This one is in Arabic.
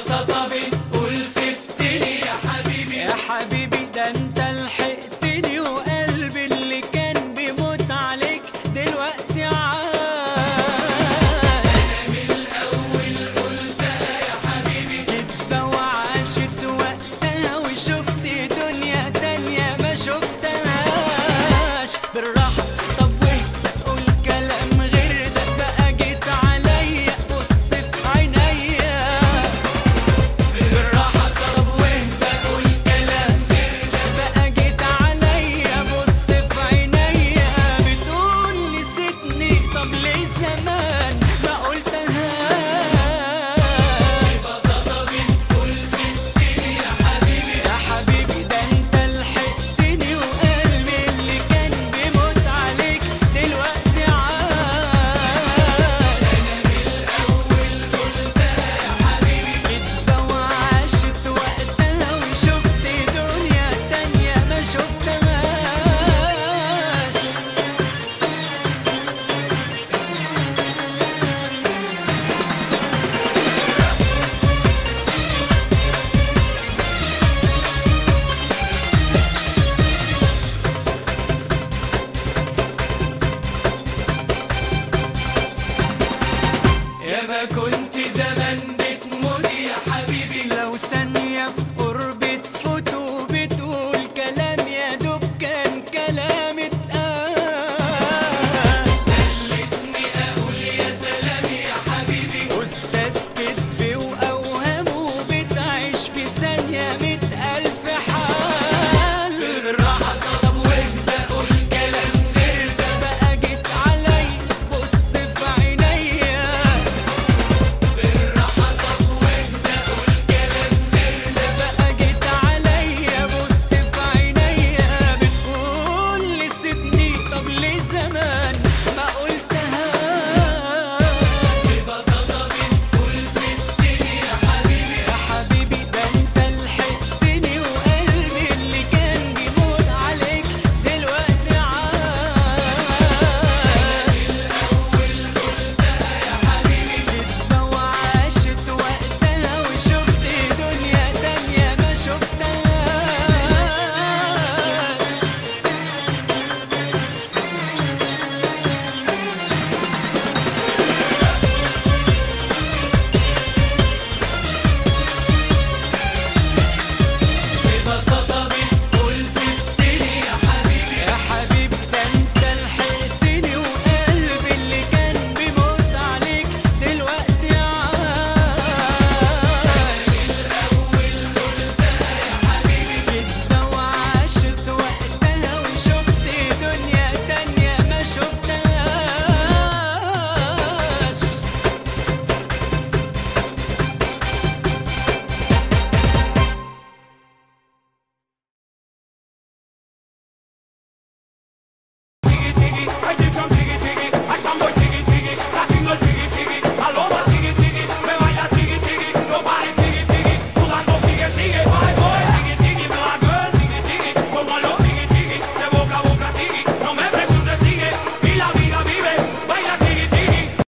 وسطبي ولستني يا حبيبي. يا حبيبي ده أنت